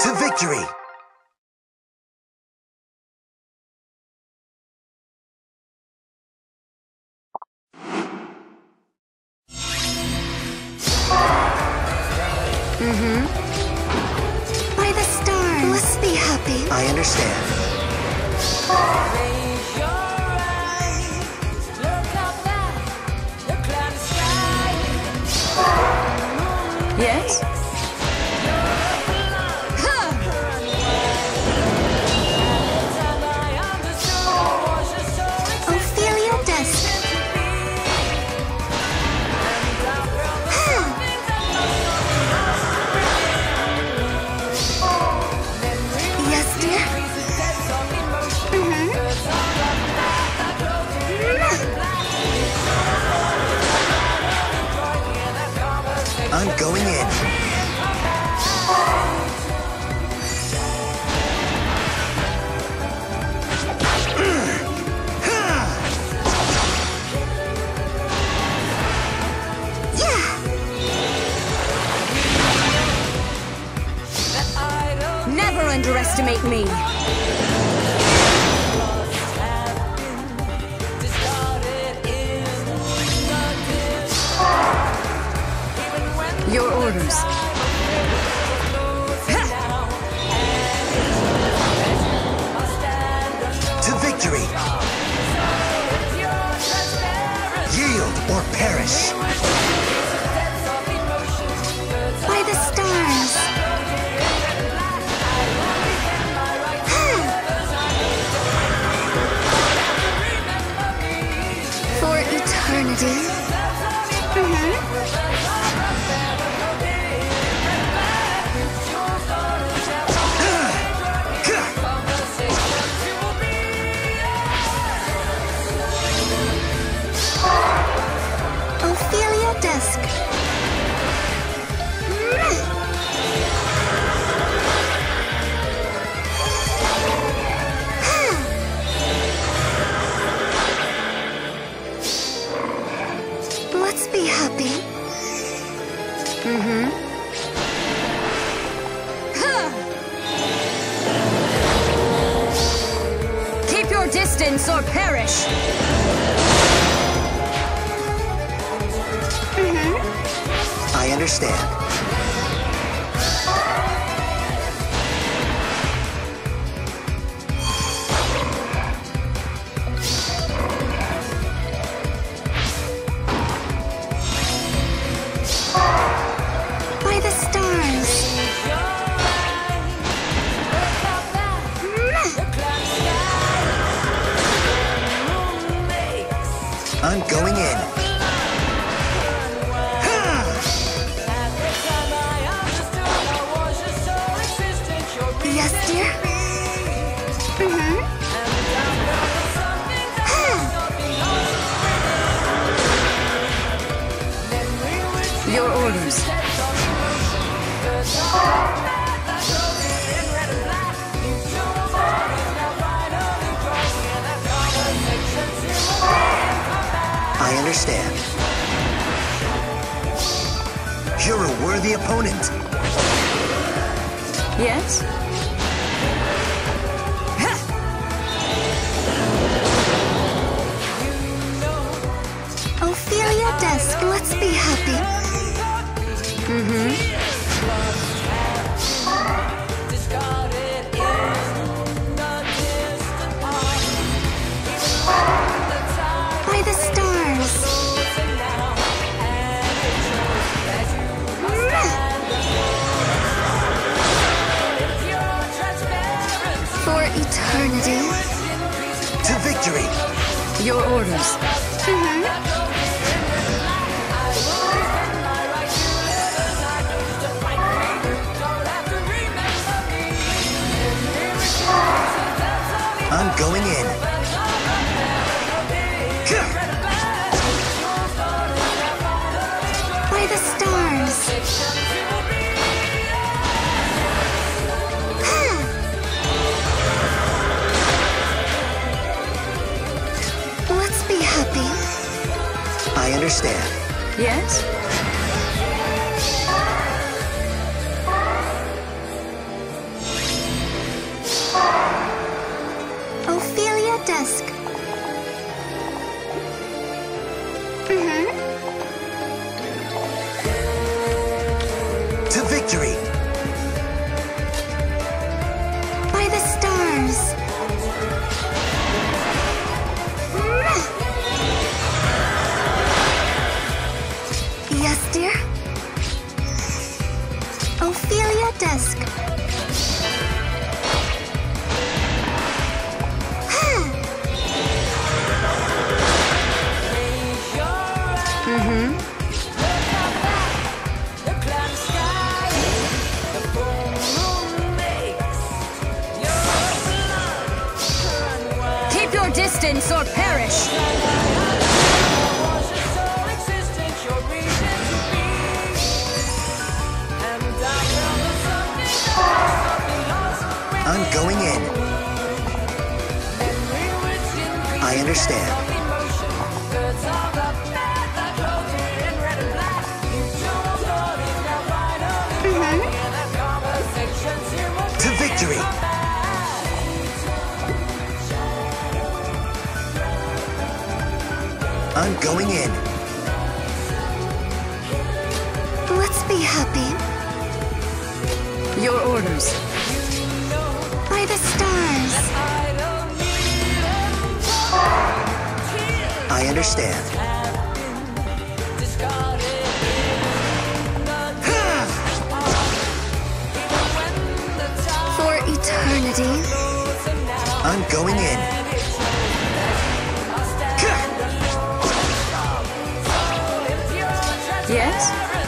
To victory! Mm-hmm. By the stars. Let's be happy. I understand. Raise underestimate me. Your orders. To victory! Yield or perish! Mm-hmm. Keep your distance or perish. Mm-hmm. I understand. I'm going in. Yes, dear. Mhm. Your orders. I understand. You're a worthy opponent. Yes? Eternity. To victory! Your orders. Mm-hmm. I'm going in. By the stars. understand. Yes? Ophelia Dusk. distance or perish! I'm going in. I understand. To victory! I'm going in. Let's be happy. Your orders. By the stars. I understand. I'm going in. Yes?